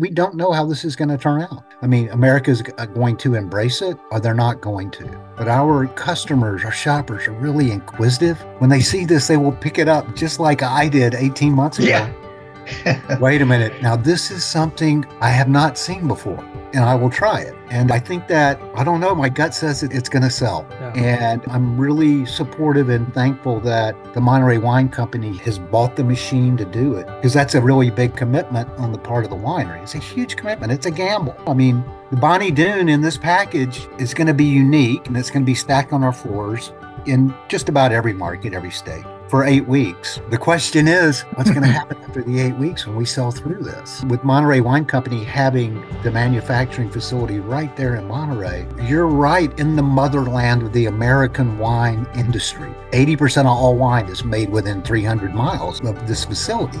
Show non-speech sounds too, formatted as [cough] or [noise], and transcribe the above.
we don't know how this is going to turn out. I mean, America's uh, going to embrace it or they're not going to. But our customers, our shoppers are really inquisitive. When they see this, they will pick it up just like I did 18 months ago. Yeah. [laughs] Wait a minute. Now, this is something I have not seen before, and I will try it. And I think that, I don't know, my gut says it's going to sell. Yeah. And I'm really supportive and thankful that the Monterey Wine Company has bought the machine to do it because that's a really big commitment on the part of the winery. It's a huge commitment, it's a gamble. I mean, the Bonny Doon in this package is going to be unique and it's going to be stacked on our floors in just about every market, every state for eight weeks. The question is, what's going [laughs] to happen after the eight weeks when we sell through this? With Monterey Wine Company having the manufacturing facility right there in Monterey, you're right in the motherland of the American wine industry. 80% of all wine is made within 300 miles of this facility.